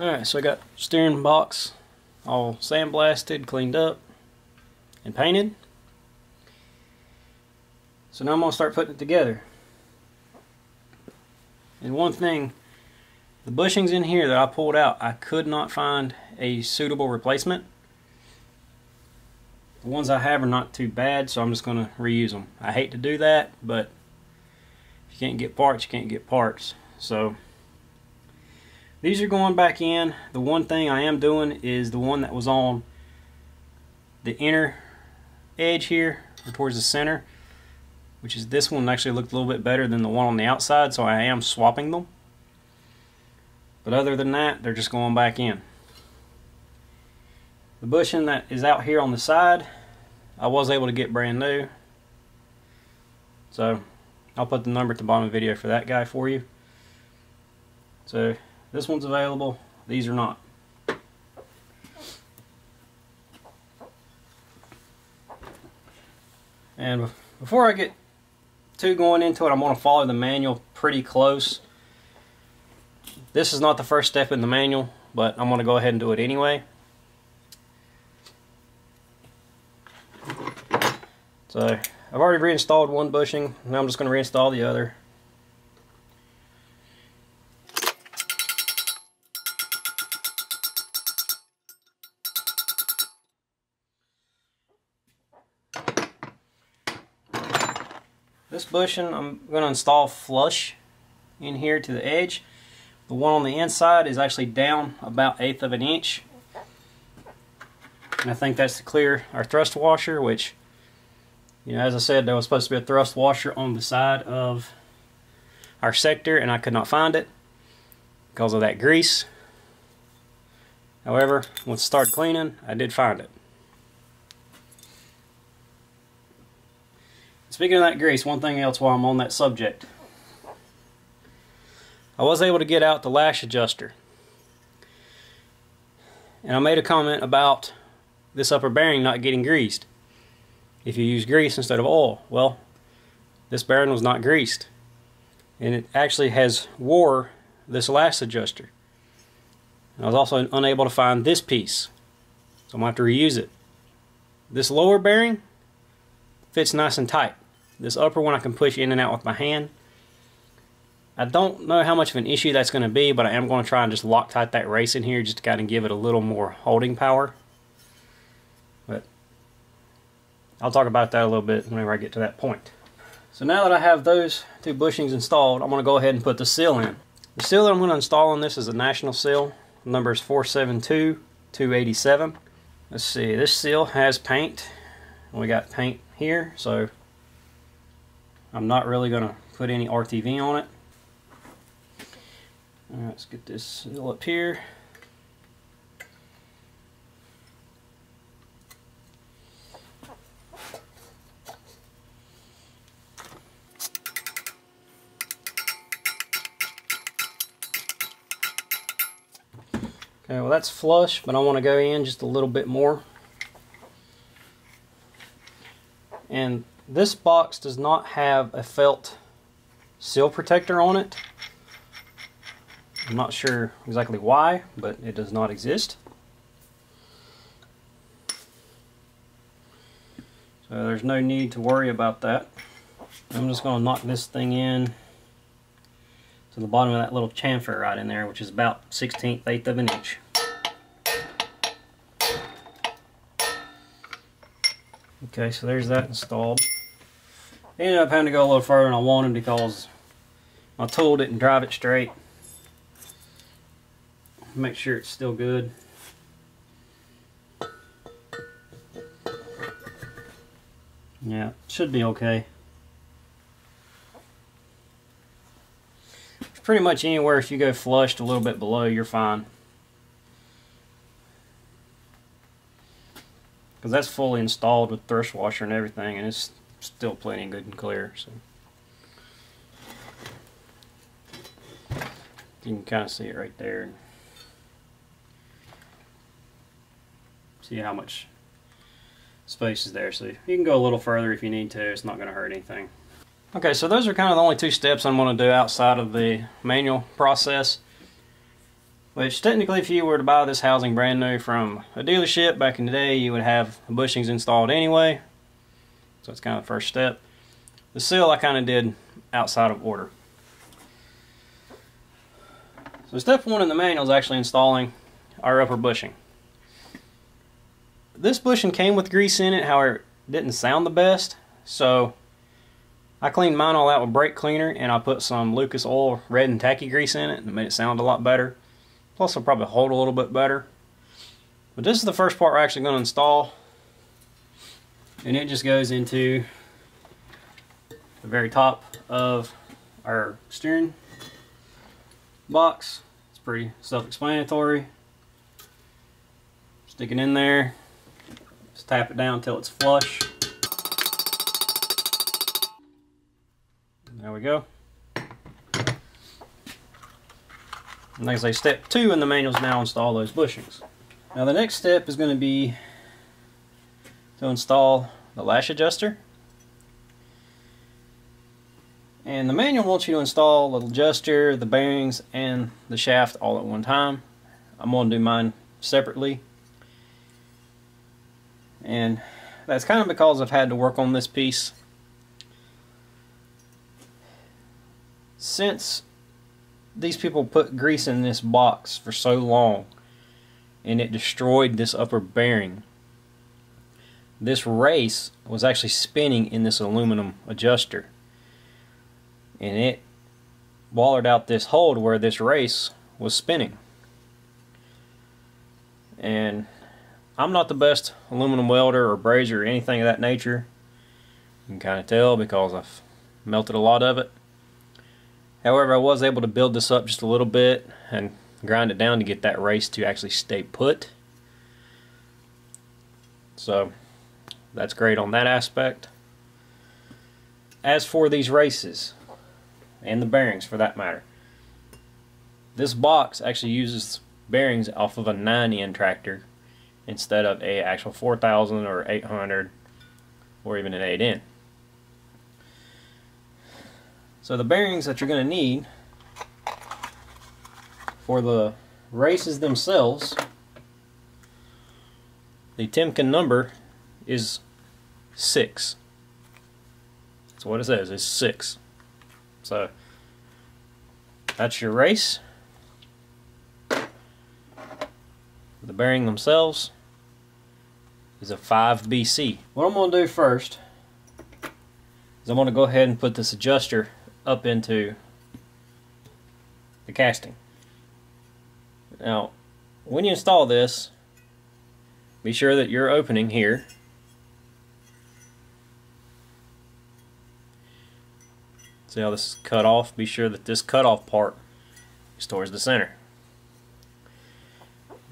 Alright, so I got steering box all sandblasted, cleaned up, and painted. So now I'm going to start putting it together. And one thing, the bushings in here that I pulled out, I could not find a suitable replacement. The ones I have are not too bad, so I'm just going to reuse them. I hate to do that, but if you can't get parts, you can't get parts. So these are going back in. The one thing I am doing is the one that was on the inner edge here, towards the center, which is this one actually looked a little bit better than the one on the outside, so I am swapping them. But other than that, they're just going back in. The bushing that is out here on the side, I was able to get brand new. So, I'll put the number at the bottom of the video for that guy for you. So, this one's available, these are not. And before I get too going into it, I'm going to follow the manual pretty close. This is not the first step in the manual, but I'm going to go ahead and do it anyway. So I've already reinstalled one bushing, now I'm just going to reinstall the other. Bushing I'm going to install flush in here to the edge. The one on the inside is actually down about eighth of an inch. And I think that's to clear our thrust washer, which, you know, as I said, there was supposed to be a thrust washer on the side of our sector, and I could not find it because of that grease. However, once started cleaning, I did find it. Speaking of that grease, one thing else while I'm on that subject. I was able to get out the lash adjuster. And I made a comment about this upper bearing not getting greased. If you use grease instead of oil. Well, this bearing was not greased. And it actually has wore this lash adjuster. And I was also unable to find this piece. So I'm going to have to reuse it. This lower bearing fits nice and tight. This upper one I can push in and out with my hand. I don't know how much of an issue that's going to be, but I am going to try and just Loctite that race in here just to kind of give it a little more holding power. But I'll talk about that a little bit whenever I get to that point. So now that I have those two bushings installed, I'm going to go ahead and put the seal in. The seal that I'm going to install on this is a national seal. The number is 472287. Let's see, this seal has paint. We got paint here, so I'm not really going to put any RTV on it. Alright, let's get this seal up here. Okay, well that's flush, but I want to go in just a little bit more. And this box does not have a felt seal protector on it. I'm not sure exactly why, but it does not exist. So there's no need to worry about that. I'm just going to knock this thing in to the bottom of that little chamfer right in there, which is about 16th, 8th of an inch. Okay, so there's that installed. Ended up having to go a little further than I wanted because my tool didn't drive it straight. Make sure it's still good. Yeah, should be okay. Pretty much anywhere if you go flushed a little bit below, you're fine. Because that's fully installed with thrust washer and everything, and it's still plenty good and clear. So You can kind of see it right there. See how much space is there. So you can go a little further if you need to. It's not going to hurt anything. Okay, so those are kind of the only two steps I'm going to do outside of the manual process. Which technically if you were to buy this housing brand new from a dealership back in the day, you would have the bushings installed anyway. So it's kind of the first step. The seal I kind of did outside of order. So step one in the manual is actually installing our upper bushing. This bushing came with grease in it, however it didn't sound the best. So I cleaned mine all out with brake cleaner and I put some Lucas Oil red and tacky grease in it and it made it sound a lot better. Plus it'll probably hold a little bit better. But this is the first part we're actually going to install. And it just goes into the very top of our steering box. It's pretty self-explanatory. Stick it in there. Just tap it down until it's flush. There we go. And like I say, step two in the manual is now install those bushings. Now the next step is going to be to install the lash adjuster. And the manual wants you to install the adjuster, the bearings, and the shaft all at one time. I'm going to do mine separately. And that's kind of because I've had to work on this piece since these people put grease in this box for so long and it destroyed this upper bearing. This race was actually spinning in this aluminum adjuster and it wallered out this hole where this race was spinning. And I'm not the best aluminum welder or brazier or anything of that nature. You can kind of tell because I've melted a lot of it However, I was able to build this up just a little bit and grind it down to get that race to actually stay put. So that's great on that aspect. As for these races, and the bearings for that matter, this box actually uses bearings off of a 9N tractor instead of a actual 4000 or 800 or even an 8N. So the bearings that you're going to need for the races themselves, the Timken number is 6. That's what it says, it's 6. So that's your race. The bearing themselves is a 5BC. What I'm going to do first is I'm going to go ahead and put this adjuster up into the casting. Now, when you install this, be sure that your opening here See how this is cut off? Be sure that this cut off part is towards the center.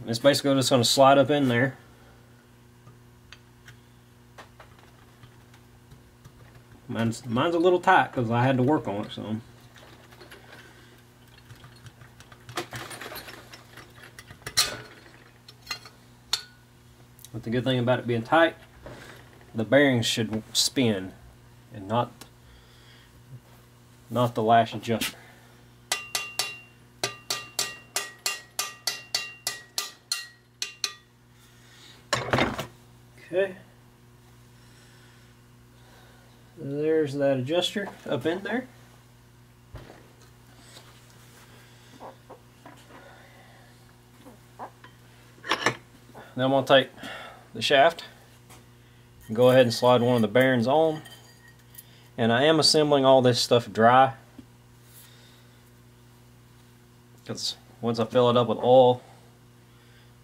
And it's basically just going to slide up in there. Mine's, mine's a little tight because I had to work on it some. But the good thing about it being tight, the bearings should spin and not not the lash adjuster. Okay. There's that adjuster up in there. Then I'm going to take the shaft and go ahead and slide one of the bearings on. And I am assembling all this stuff dry. Because once I fill it up with oil,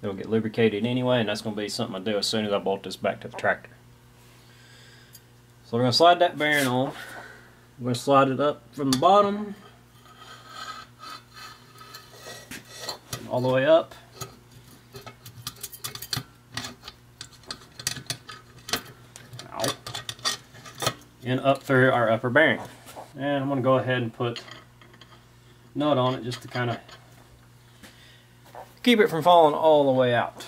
it'll get lubricated anyway, and that's going to be something I do as soon as I bolt this back to the tractor. So we're going to slide that bearing on. We're going to slide it up from the bottom all the way up. Ow. And up through our upper bearing. And I'm going to go ahead and put nut on it just to kind of keep it from falling all the way out.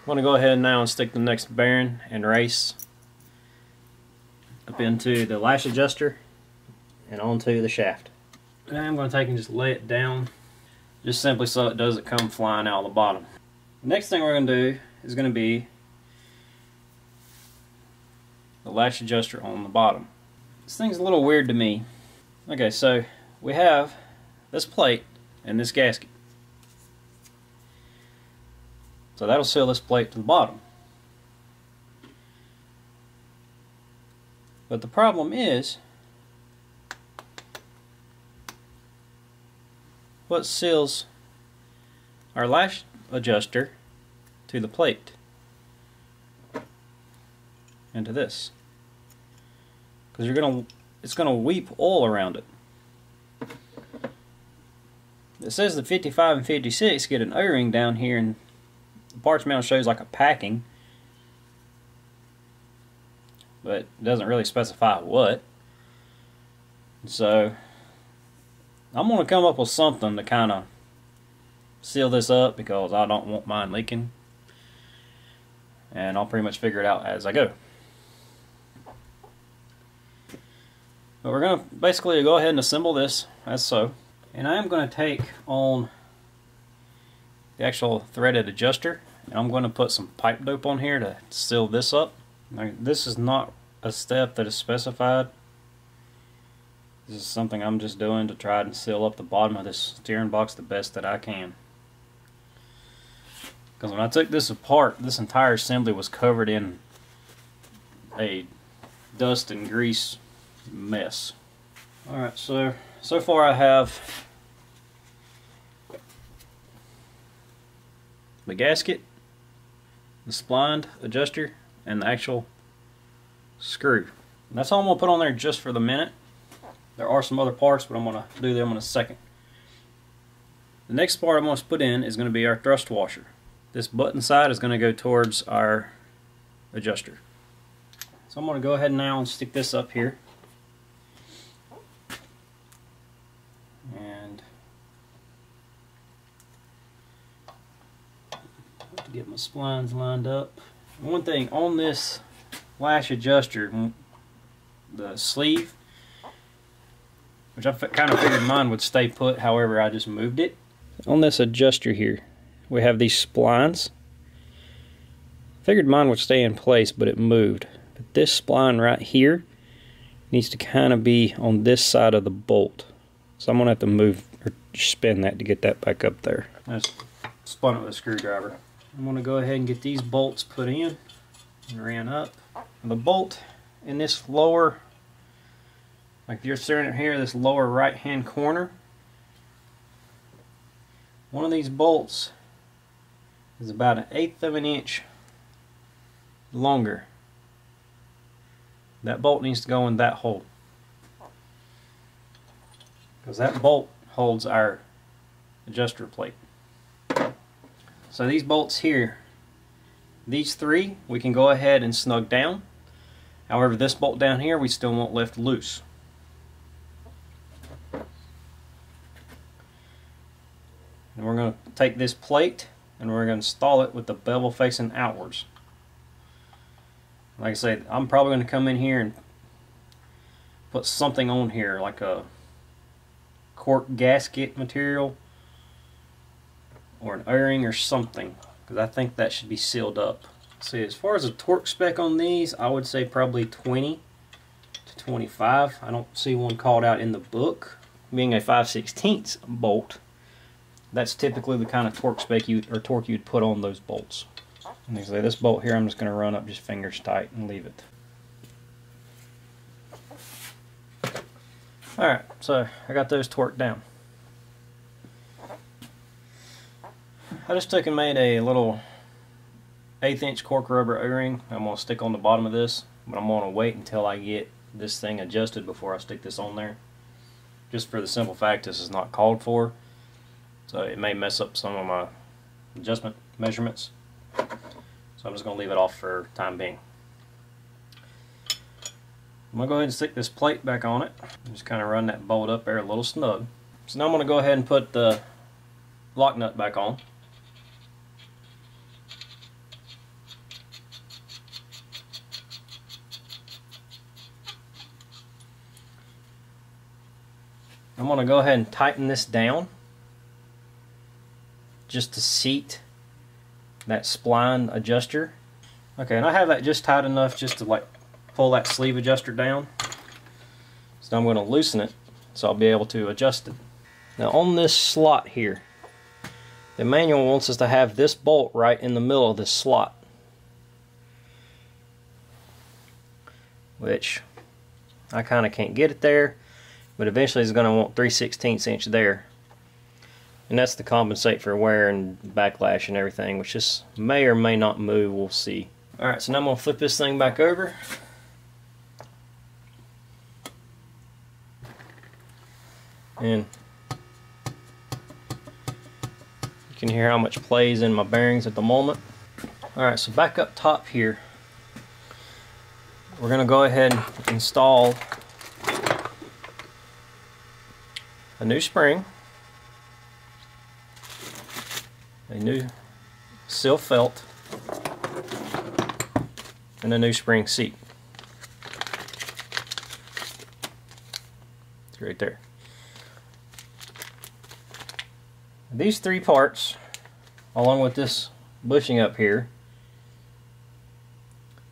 I'm going to go ahead now and stick the next bearing and race up into the lash adjuster and onto the shaft. And I'm going to take and just lay it down just simply so it doesn't come flying out the bottom. Next thing we're going to do is going to be the lash adjuster on the bottom. This thing's a little weird to me. Okay, so we have this plate and this gasket. So that'll seal this plate to the bottom. But the problem is, what seals our lash adjuster to the plate? And to this. Because you're gonna it's gonna weep oil around it. It says the 55 and 56 get an o-ring down here and the parts manual shows like a packing but it doesn't really specify what so I'm going to come up with something to kind of seal this up because I don't want mine leaking. And I'll pretty much figure it out as I go. But we're going to basically go ahead and assemble this as so. And I am going to take on the actual threaded adjuster. And I'm going to put some pipe dope on here to seal this up. Now, this is not a step that is specified this is something I'm just doing to try and seal up the bottom of this steering box the best that I can. Because when I took this apart, this entire assembly was covered in a dust and grease mess. Alright, so, so far I have the gasket, the splined adjuster, and the actual screw. And that's all I'm going to put on there just for the minute. There are some other parts, but I'm going to do them in a second. The next part I'm going to put in is going to be our thrust washer. This button side is going to go towards our adjuster. So I'm going to go ahead now and stick this up here. And get my splines lined up. One thing on this lash adjuster, the sleeve which I kind of figured mine would stay put, however I just moved it. On this adjuster here, we have these splines. Figured mine would stay in place, but it moved. But this spline right here needs to kind of be on this side of the bolt. So I'm going to have to move or spin that to get that back up there. I just spun it with a screwdriver. I'm going to go ahead and get these bolts put in and ran up. The bolt in this lower like you're staring here, this lower right hand corner, one of these bolts is about an eighth of an inch longer. That bolt needs to go in that hole. Because that bolt holds our adjuster plate. So these bolts here, these three, we can go ahead and snug down. However, this bolt down here, we still want left loose. And we're going to take this plate and we're going to install it with the bevel facing outwards. Like I said, I'm probably going to come in here and put something on here like a cork gasket material or an o-ring or something because I think that should be sealed up. See, as far as the torque spec on these, I would say probably 20 to 25. I don't see one called out in the book. Being a 5 16 bolt, that's typically the kind of torque spec you or torque you'd put on those bolts. And say this bolt here, I'm just going to run up just fingers tight and leave it. Alright, so I got those torqued down. I just took and made a little eighth inch cork rubber o-ring I'm going to stick on the bottom of this but I'm going to wait until I get this thing adjusted before I stick this on there just for the simple fact this is not called for so it may mess up some of my adjustment measurements. So I'm just going to leave it off for time being. I'm going to go ahead and stick this plate back on it. Just kind of run that bolt up there a little snug. So now I'm going to go ahead and put the lock nut back on. I'm going to go ahead and tighten this down just to seat that spline adjuster. Okay, and I have that just tight enough just to like pull that sleeve adjuster down. So I'm going to loosen it so I'll be able to adjust it. Now on this slot here, the manual wants us to have this bolt right in the middle of this slot. Which I kind of can't get it there, but eventually it's going to want 3 16 inch there. And that's to compensate for wear and backlash and everything, which just may or may not move, we'll see. Alright, so now I'm going to flip this thing back over. And you can hear how much plays in my bearings at the moment. Alright, so back up top here, we're going to go ahead and install a new spring, a new seal felt, and a new spring seat. It's right there. These three parts, along with this bushing up here,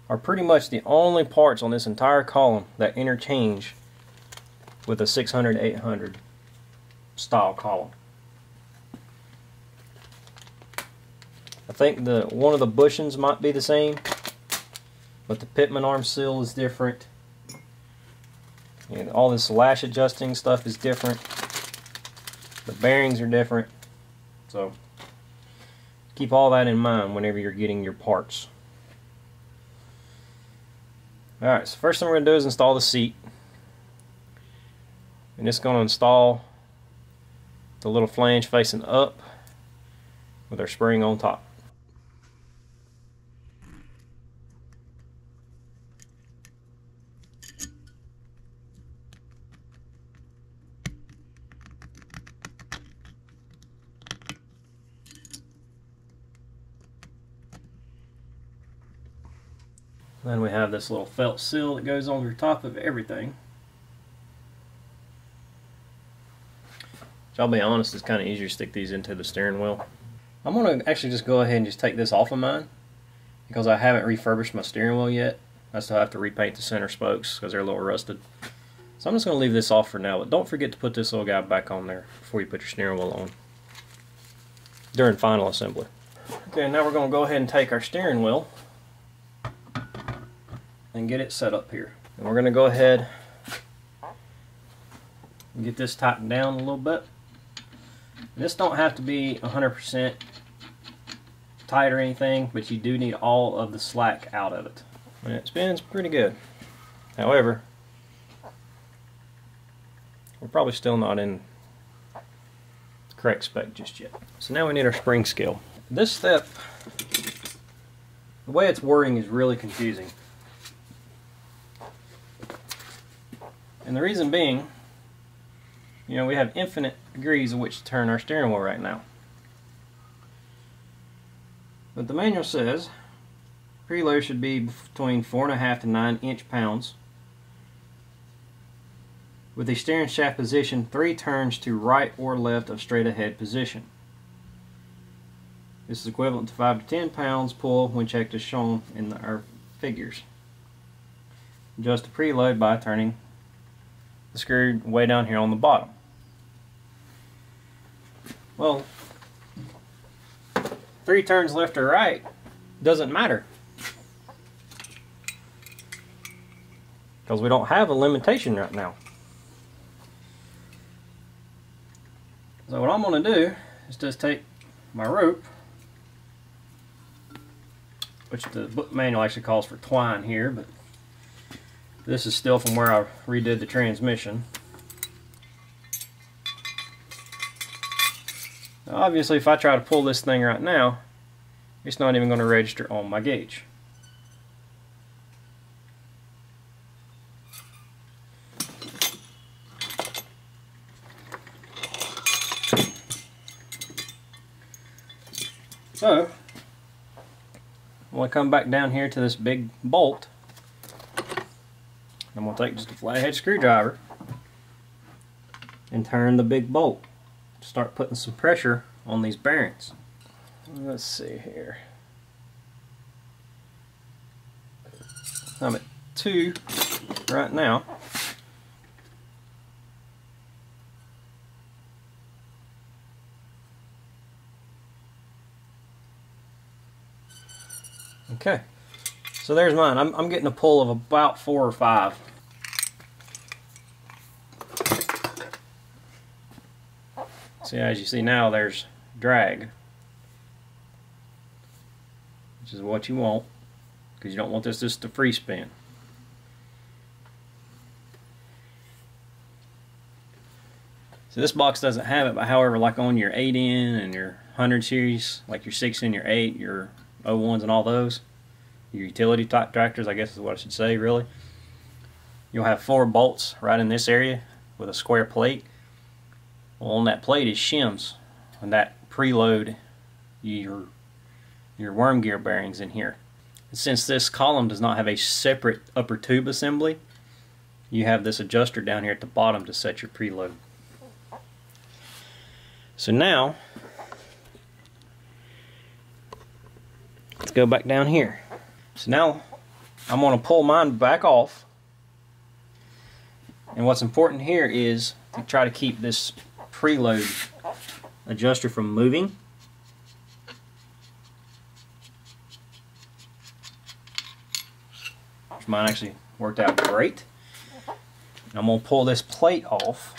are pretty much the only parts on this entire column that interchange with a 600-800 style column. I think the one of the bushings might be the same, but the pitman arm seal is different. And all this lash adjusting stuff is different. The bearings are different. So keep all that in mind whenever you're getting your parts. Alright, so first thing we're going to do is install the seat. And it's going to install the little flange facing up with our spring on top. Then we have this little felt seal that goes over top of everything. Which I'll be honest, it's kind of easier to stick these into the steering wheel. I'm going to actually just go ahead and just take this off of mine because I haven't refurbished my steering wheel yet. I still have to repaint the center spokes because they're a little rusted. So I'm just going to leave this off for now, but don't forget to put this little guy back on there before you put your steering wheel on during final assembly. Okay, now we're going to go ahead and take our steering wheel and get it set up here. And we're going to go ahead and get this tightened down a little bit. This don't have to be 100% tight or anything, but you do need all of the slack out of it. And it spins pretty good. However, we're probably still not in the correct spec just yet. So now we need our spring scale. This step, the way it's wording is really confusing. And the reason being, you know, we have infinite degrees of which to turn our steering wheel right now. But the manual says preload should be between 4.5 to 9 inch pounds with the steering shaft position three turns to right or left of straight ahead position. This is equivalent to 5 to 10 pounds pull when checked as shown in the, our figures. Adjust the preload by turning the screw way down here on the bottom. Well, three turns left or right doesn't matter. Because we don't have a limitation right now. So what I'm going to do is just take my rope, which the book manual actually calls for twine here, but this is still from where I redid the transmission. Obviously if I try to pull this thing right now, it's not even going to register on my gauge. So, I'm going to come back down here to this big bolt I'm going to take just a flathead screwdriver and turn the big bolt. Start putting some pressure on these bearings. let's see here. I'm at two right now. Okay, so there's mine. I'm, I'm getting a pull of about four or five. See, as you see now, there's drag, which is what you want, because you don't want this just to free spin. So this box doesn't have it, but however, like on your 8N and your 100 series, like your 6 and your 8, your 01s and all those, your utility type tractors, I guess is what I should say, really. You'll have four bolts right in this area with a square plate. Well, on that plate is shims, and that preload your your worm gear bearings in here. And since this column does not have a separate upper tube assembly, you have this adjuster down here at the bottom to set your preload. So now, let's go back down here. So now, I'm going to pull mine back off. And what's important here is to try to keep this preload adjuster from moving. Which mine actually worked out great. And I'm going to pull this plate off.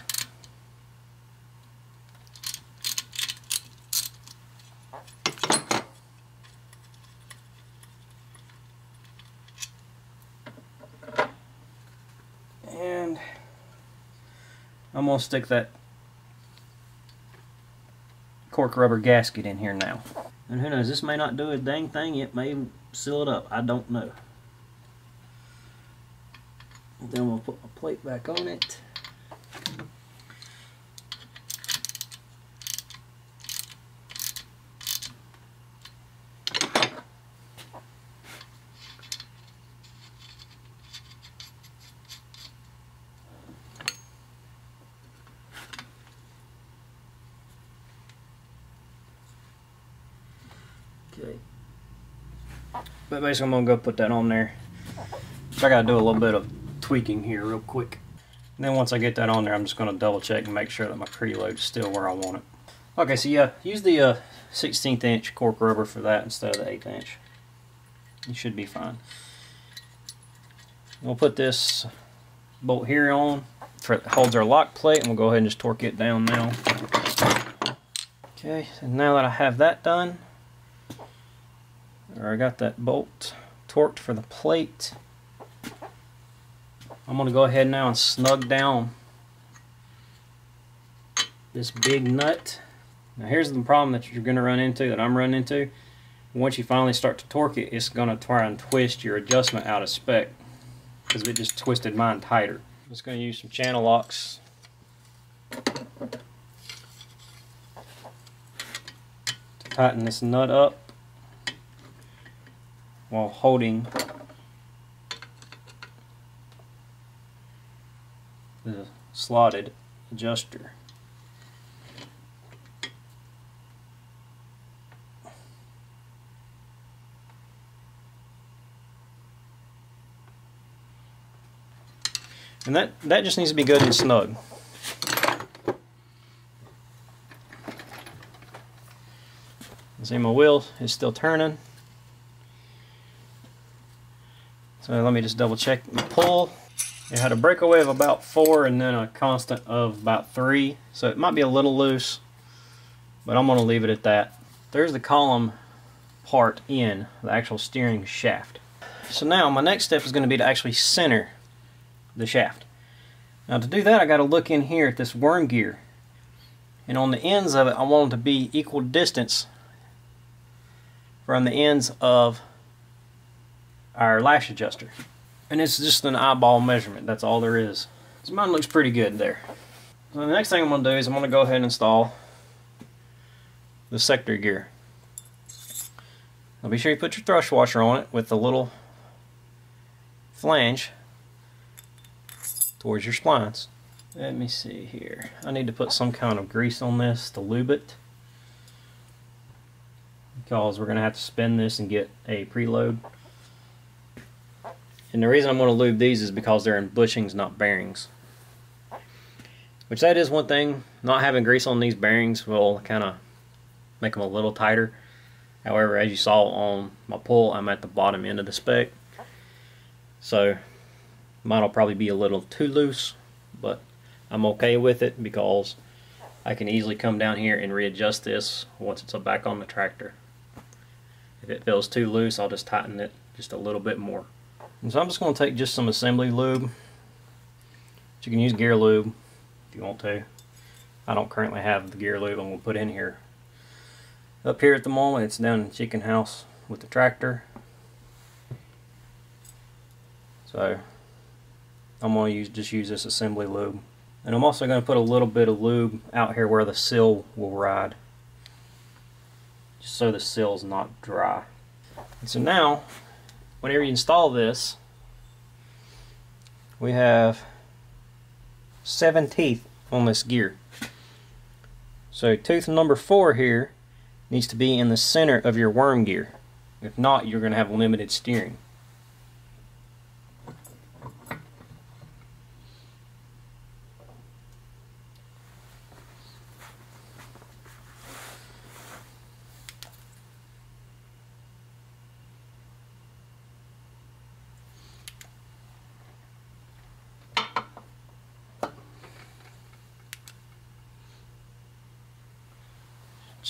And I'm going to stick that cork rubber gasket in here now. And who knows, this may not do a dang thing, it may seal it up, I don't know. Then we'll put my plate back on it. Okay. But basically I'm gonna go put that on there. So I gotta do a little bit of tweaking here real quick. And then once I get that on there, I'm just gonna double check and make sure that my preload is still where I want it. Okay, so yeah, use the uh, 16th inch cork rubber for that instead of the 8th inch. You should be fine. We'll put this bolt here on for it holds our lock plate and we'll go ahead and just torque it down now. Okay, and now that I have that done, or I got that bolt torqued for the plate. I'm going to go ahead now and snug down this big nut. Now here's the problem that you're going to run into, that I'm running into. Once you finally start to torque it, it's going to try and twist your adjustment out of spec because it just twisted mine tighter. I'm just going to use some channel locks to tighten this nut up while holding the slotted adjuster. And that, that just needs to be good and snug. See my wheel is still turning. So let me just double check my pull. It had a breakaway of about four and then a constant of about three. So it might be a little loose, but I'm going to leave it at that. There's the column part in the actual steering shaft. So now my next step is going to be to actually center the shaft. Now to do that I got to look in here at this worm gear. And on the ends of it I want them to be equal distance from the ends of our lash adjuster. And it's just an eyeball measurement, that's all there is. So mine looks pretty good there. So the next thing I'm going to do is I'm going to go ahead and install the sector gear. Now be sure you put your thrust washer on it with the little flange towards your splines. Let me see here. I need to put some kind of grease on this to lube it. because we're going to have to spin this and get a preload. And the reason I'm going to lube these is because they're in bushings, not bearings. Which that is one thing, not having grease on these bearings will kind of make them a little tighter. However, as you saw on my pull, I'm at the bottom end of the spec. So mine will probably be a little too loose, but I'm okay with it because I can easily come down here and readjust this once it's back on the tractor. If it feels too loose, I'll just tighten it just a little bit more. And so I'm just going to take just some assembly lube. But you can use gear lube if you want to. I don't currently have the gear lube I'm going to put in here. Up here at the moment, it's down in the chicken house with the tractor. So I'm going to use just use this assembly lube. And I'm also going to put a little bit of lube out here where the sill will ride. Just so the sill's not dry. And so now, whenever you install this, we have seven teeth on this gear. So tooth number four here needs to be in the center of your worm gear. If not, you're going to have limited steering.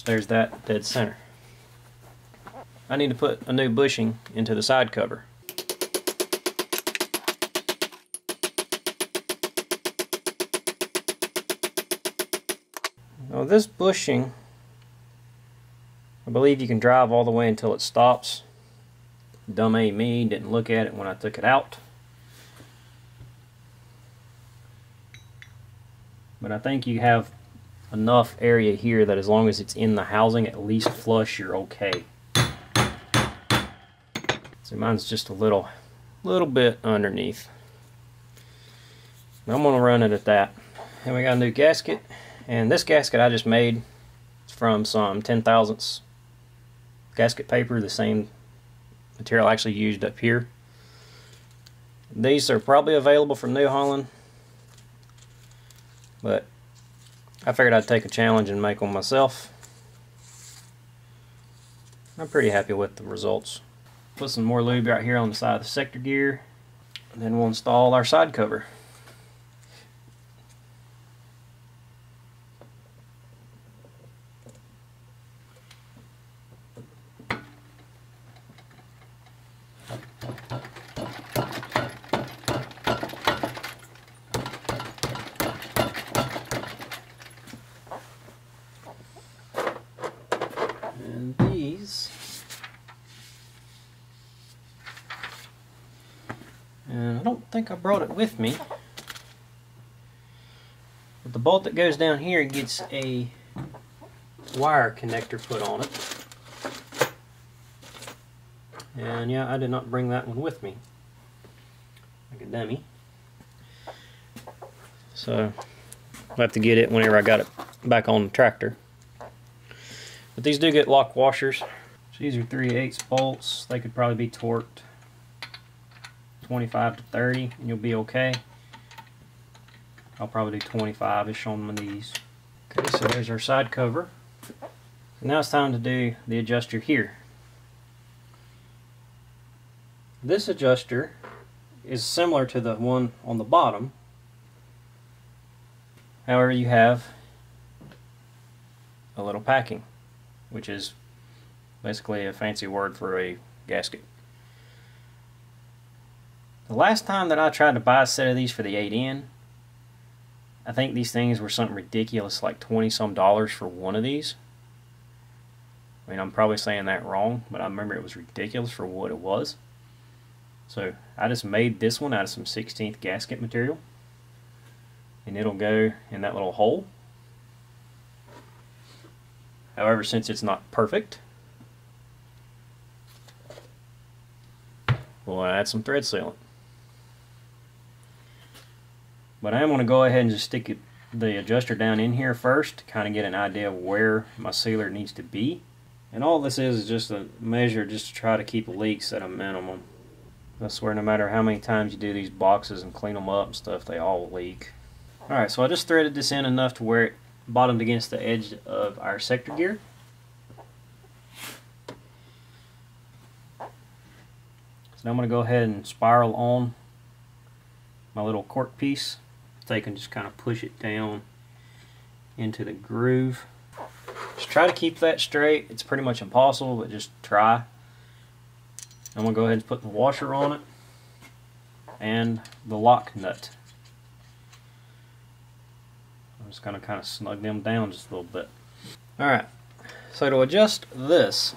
There's that dead center. I need to put a new bushing into the side cover. Now this bushing, I believe you can drive all the way until it stops. Dumb A me didn't look at it when I took it out. But I think you have enough area here that as long as it's in the housing at least flush you're okay. So mine's just a little little bit underneath. I'm gonna run it at that. And we got a new gasket. And this gasket I just made from some 10 thousandths gasket paper the same material I actually used up here. These are probably available from New Holland. But I figured I'd take a challenge and make one myself. I'm pretty happy with the results. Put some more lube right here on the side of the sector gear. And then we'll install our side cover. Think I brought it with me. But the bolt that goes down here gets a wire connector put on it. And yeah, I did not bring that one with me. Like a dummy. So, I'll have to get it whenever I got it back on the tractor. But these do get lock washers. So these are 3 8 bolts. They could probably be torqued 25 to 30 and you'll be okay. I'll probably do 25-ish on my knees. Okay, so there's our side cover. Now it's time to do the adjuster here. This adjuster is similar to the one on the bottom. However, you have a little packing, which is basically a fancy word for a gasket. The last time that I tried to buy a set of these for the 8N, I think these things were something ridiculous, like 20 some dollars for one of these. I mean, I'm probably saying that wrong, but I remember it was ridiculous for what it was. So I just made this one out of some 16th gasket material. And it'll go in that little hole. However, since it's not perfect, we'll add some thread sealant. But I am going to go ahead and just stick it, the adjuster down in here first to kind of get an idea of where my sealer needs to be. And all this is is just a measure just to try to keep leaks at a minimum. I swear no matter how many times you do these boxes and clean them up and stuff, they all leak. Alright, so I just threaded this in enough to where it bottomed against the edge of our sector gear. So now I'm going to go ahead and spiral on my little cork piece. You can just kind of push it down into the groove. Just try to keep that straight. It's pretty much impossible, but just try. I'm going to go ahead and put the washer on it and the lock nut. I'm just going to kind of snug them down just a little bit. Alright, so to adjust this,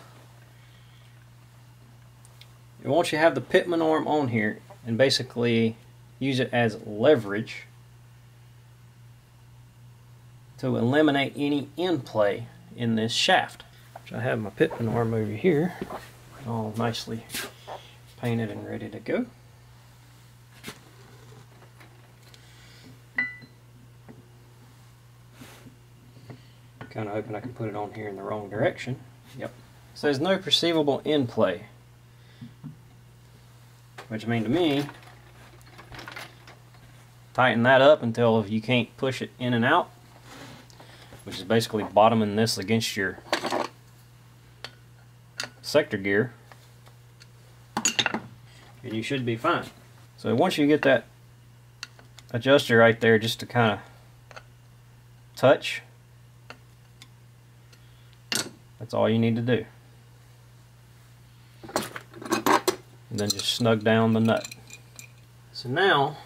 once you have the pitman arm on here and basically use it as leverage to eliminate any end play in this shaft. Which I have my pitman arm over here all nicely painted and ready to go. Kind of hoping I can put it on here in the wrong direction. Yep. So there's no perceivable end play. Which means to me, tighten that up until if you can't push it in and out. Which is basically bottoming this against your sector gear. And you should be fine. So once you get that adjuster right there just to kind of touch that's all you need to do. And then just snug down the nut. So now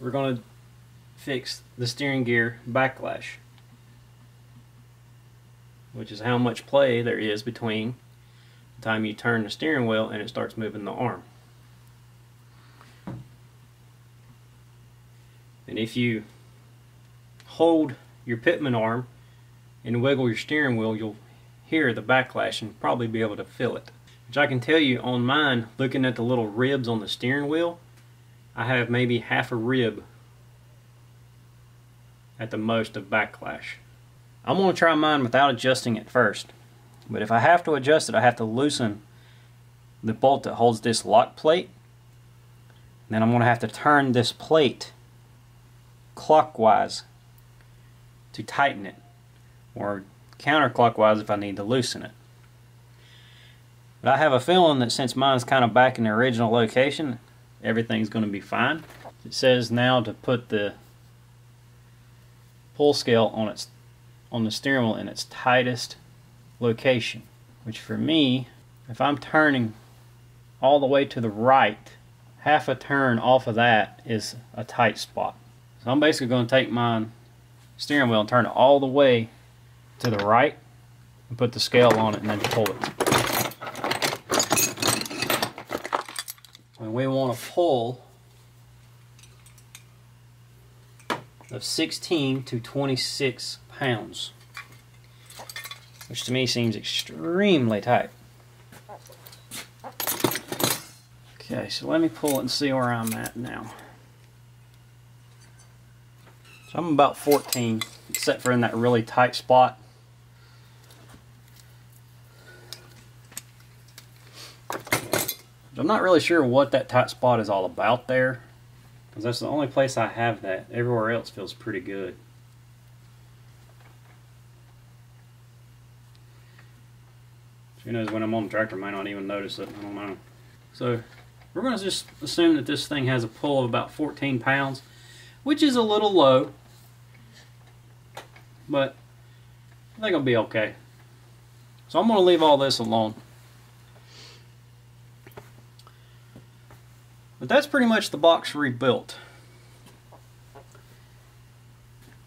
we're going to fix the steering gear backlash, which is how much play there is between the time you turn the steering wheel and it starts moving the arm. And if you hold your pitman arm and wiggle your steering wheel, you'll hear the backlash and probably be able to feel it. Which I can tell you on mine, looking at the little ribs on the steering wheel, I have maybe half a rib at the most of backlash. I'm going to try mine without adjusting it first. But if I have to adjust it, I have to loosen the bolt that holds this lock plate. Then I'm going to have to turn this plate clockwise to tighten it or counterclockwise if I need to loosen it. But I have a feeling that since mine's kind of back in the original location, everything's going to be fine. It says now to put the pull scale on its on the steering wheel in its tightest location, which for me, if I'm turning all the way to the right, half a turn off of that is a tight spot. So I'm basically going to take my steering wheel and turn it all the way to the right and put the scale on it and then pull it. And we want to pull of 16 to 26 pounds, which to me seems extremely tight. Okay, so let me pull it and see where I'm at now. So I'm about 14, except for in that really tight spot. I'm not really sure what that tight spot is all about there. Because that's the only place I have that. Everywhere else feels pretty good. Who knows when I'm on the tractor, I might not even notice it. I don't know. So we're going to just assume that this thing has a pull of about 14 pounds, which is a little low. But I think I'll be okay. So I'm going to leave all this alone. But that's pretty much the box rebuilt.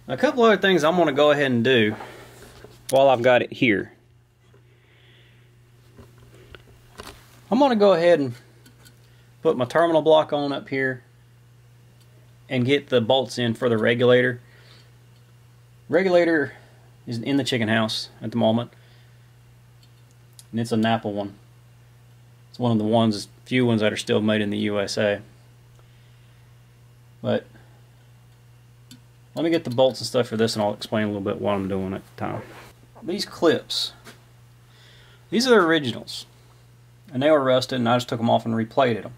A couple other things I'm going to go ahead and do while I've got it here. I'm going to go ahead and put my terminal block on up here and get the bolts in for the regulator. Regulator is in the chicken house at the moment. And it's a Napa one. It's one of the ones, few ones that are still made in the USA. But let me get the bolts and stuff for this and I'll explain a little bit what I'm doing at the time. These clips These are the originals. And they were rusted and I just took them off and replated them.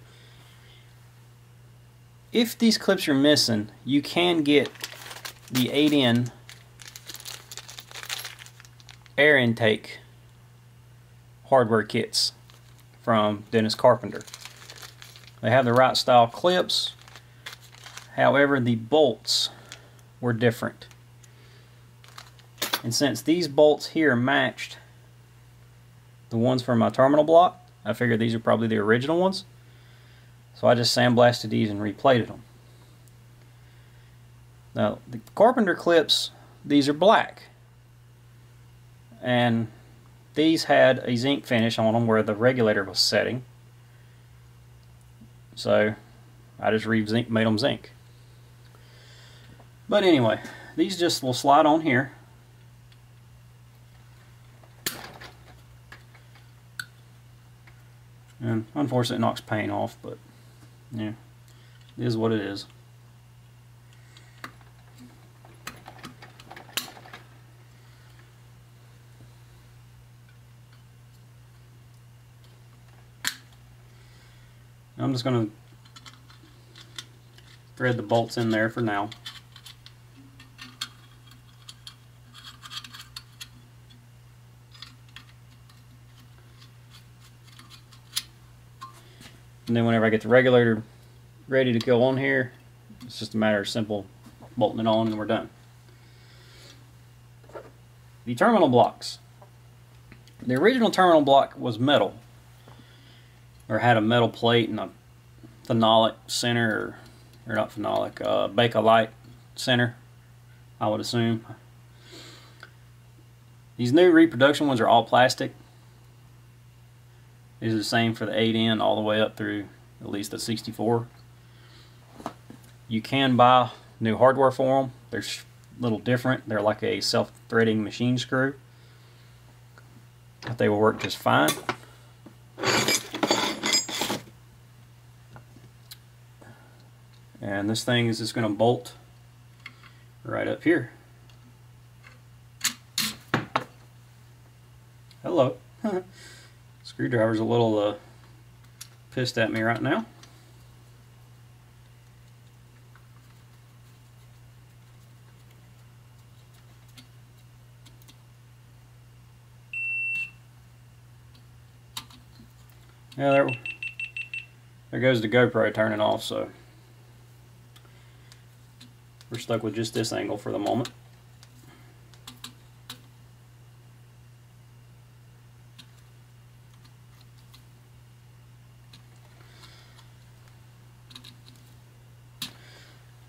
If these clips are missing, you can get the 8N air intake hardware kits from Dennis Carpenter. They have the right style clips, however the bolts were different. And since these bolts here matched the ones from my terminal block, I figured these are probably the original ones. So I just sandblasted these and replated them. Now, the Carpenter clips, these are black. And these had a zinc finish on them where the regulator was setting. So I just re-zinc, made them zinc. But anyway, these just will slide on here. And unfortunately it knocks paint off, but yeah, it is what it is. I'm just going to thread the bolts in there for now. And then whenever I get the regulator ready to go on here, it's just a matter of simple bolting it on and we're done. The terminal blocks. The original terminal block was metal or had a metal plate and a phenolic center, or, or not phenolic, uh, Bakelite center, I would assume. These new reproduction ones are all plastic. These are the same for the 8N all the way up through at least the 64. You can buy new hardware for them. They're a little different. They're like a self-threading machine screw. But they will work just fine. And this thing is just going to bolt right up here. Hello. Screwdriver's a little uh, pissed at me right now. Yeah, there, there goes the GoPro turning off, so we're stuck with just this angle for the moment.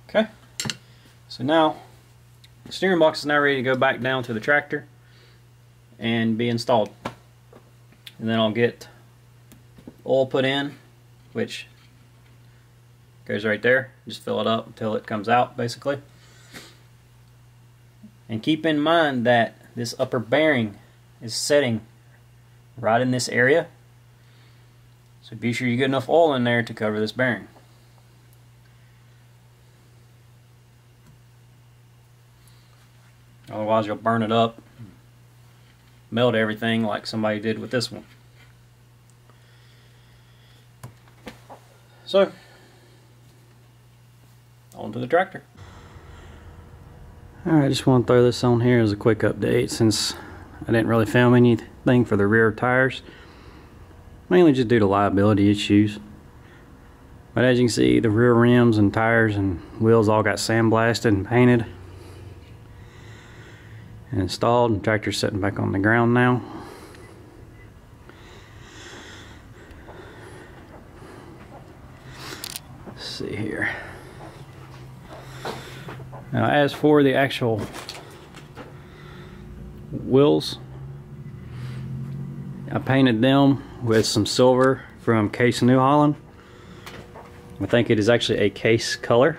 Okay, so now the steering box is now ready to go back down to the tractor and be installed. And then I'll get oil put in, which goes right there. Just fill it up until it comes out basically. And keep in mind that this upper bearing is setting right in this area. So be sure you get enough oil in there to cover this bearing. Otherwise you'll burn it up melt everything like somebody did with this one. So onto the tractor. Alright, just want to throw this on here as a quick update since I didn't really film anything for the rear tires. Mainly just due to liability issues. But as you can see, the rear rims and tires and wheels all got sandblasted and painted. And installed, and tractor's sitting back on the ground now. Let's see here. Now as for the actual wheels, I painted them with some silver from Case New Holland. I think it is actually a case color.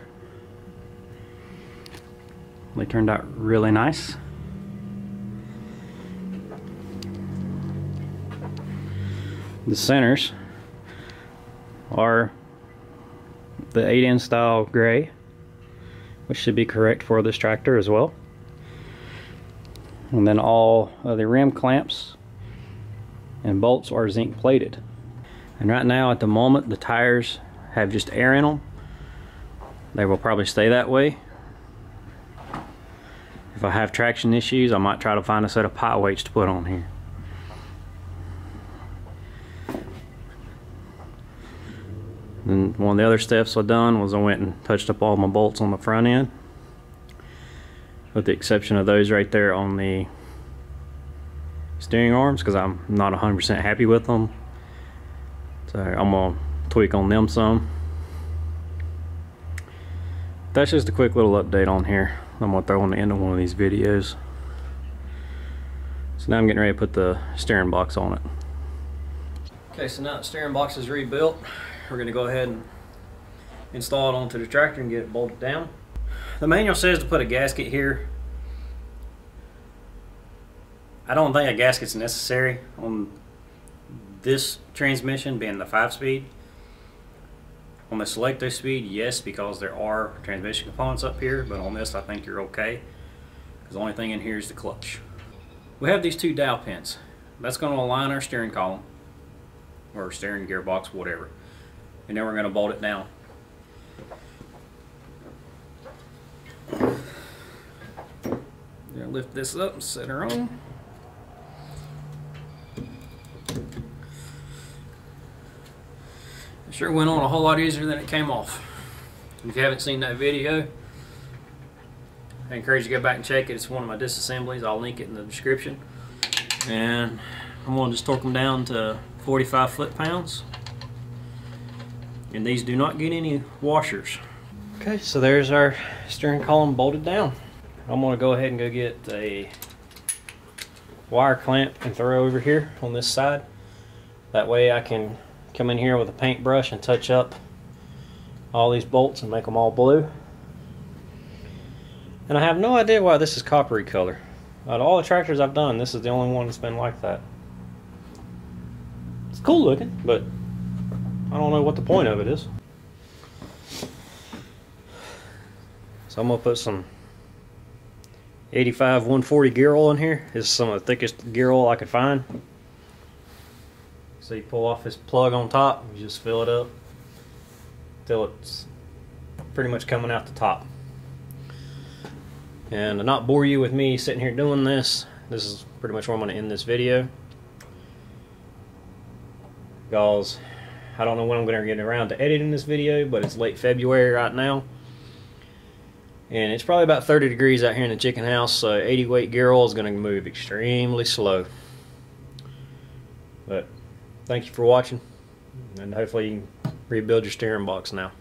They turned out really nice. The centers are the 8N style gray which should be correct for this tractor as well. And then all of the rim clamps and bolts are zinc plated. And right now at the moment the tires have just air in them. They will probably stay that way. If I have traction issues I might try to find a set of pie weights to put on here. One of the other steps I done was I went and touched up all my bolts on the front end. With the exception of those right there on the steering arms because I'm not 100% happy with them. So I'm going to tweak on them some. That's just a quick little update on here. I'm going to throw on the end of one of these videos. So now I'm getting ready to put the steering box on it. Okay, so now the steering box is rebuilt we're going to go ahead and install it onto the tractor and get it bolted down. The manual says to put a gasket here. I don't think a gasket's necessary on this transmission being the 5-speed. On the Select-O-Speed, yes, because there are transmission components up here, but on this I think you're okay. Because the only thing in here is the clutch. We have these two dowel pins. That's going to align our steering column, or steering gearbox, whatever and then we're going to bolt it down. Lift this up and set her on. It sure went on a whole lot easier than it came off. If you haven't seen that video, I encourage you to go back and check it. It's one of my disassemblies. I'll link it in the description. And I'm going to just torque them down to 45 foot-pounds and these do not get any washers. Okay, so there's our steering column bolted down. I'm gonna go ahead and go get a wire clamp and throw over here on this side. That way I can come in here with a paintbrush and touch up all these bolts and make them all blue. And I have no idea why this is coppery color. Out of all the tractors I've done, this is the only one that's been like that. It's cool looking, but I don't know what the point of it is. So I'm gonna put some 85 140 gear oil in here. This is some of the thickest gear oil I could find. So you pull off this plug on top, you just fill it up till it's pretty much coming out the top. And to not bore you with me sitting here doing this, this is pretty much where I'm going to end this video. Guys, I don't know when I'm going to get around to editing this video, but it's late February right now. And it's probably about 30 degrees out here in the chicken house, so 80 weight gear oil is going to move extremely slow. But thank you for watching, and hopefully you can rebuild your steering box now.